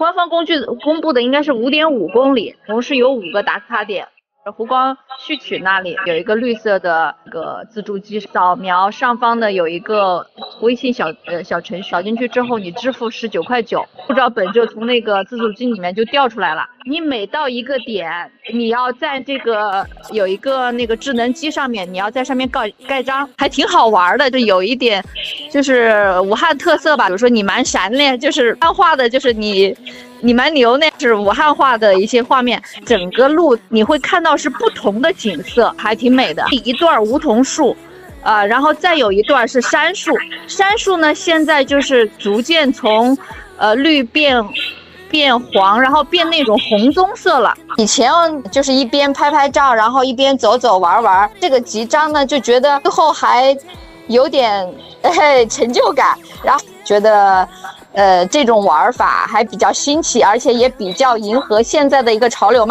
官方工具公布的应该是五点五公里，同时有五个打卡点。湖光序曲那里有一个绿色的个自助机，扫描上方的有一个微信小呃小程序，扫进去之后你支付十九块九，护照本就从那个自助机里面就掉出来了。你每到一个点，你要在这个有一个那个智能机上面，你要在上面盖盖章，还挺好玩的。就有一点就是武汉特色吧，比如说你蛮闪亮，就是汉化的，就是你。你蛮牛，那是武汉话的一些画面，整个路你会看到是不同的景色，还挺美的。一段梧桐树，呃，然后再有一段是杉树，杉树呢现在就是逐渐从，呃绿变，变黄，然后变那种红棕色了。以前就是一边拍拍照，然后一边走走玩玩。这个集章呢就觉得最后还有点嘿哎成就感，然后觉得。呃，这种玩法还比较新奇，而且也比较迎合现在的一个潮流嘛。